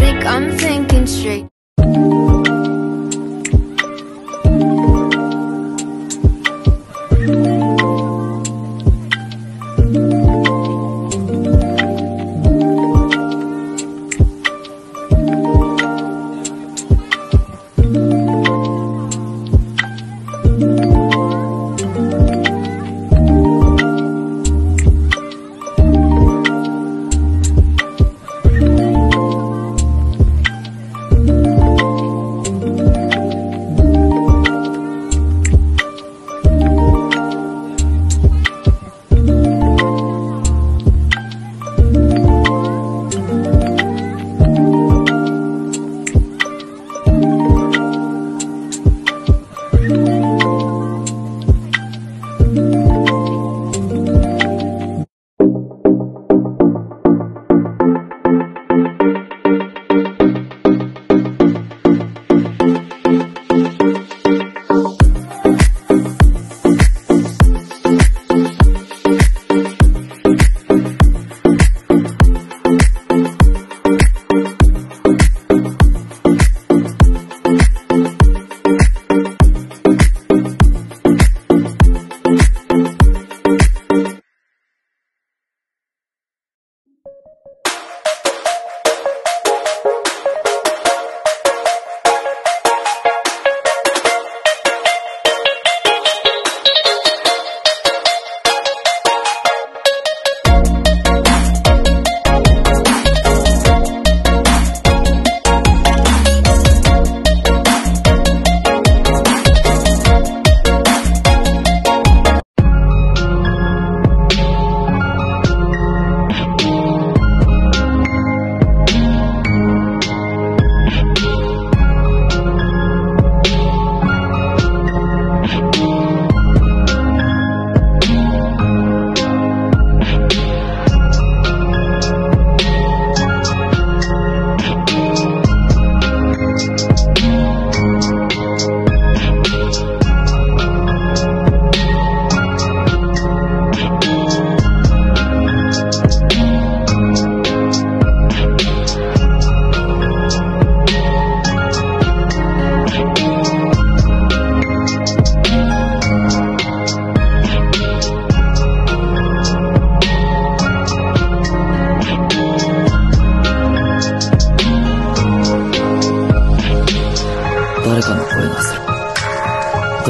think I'm thinking straight.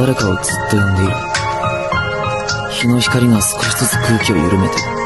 誰かをずっと呼んでいる。日の光が少しずつ空気を緩めて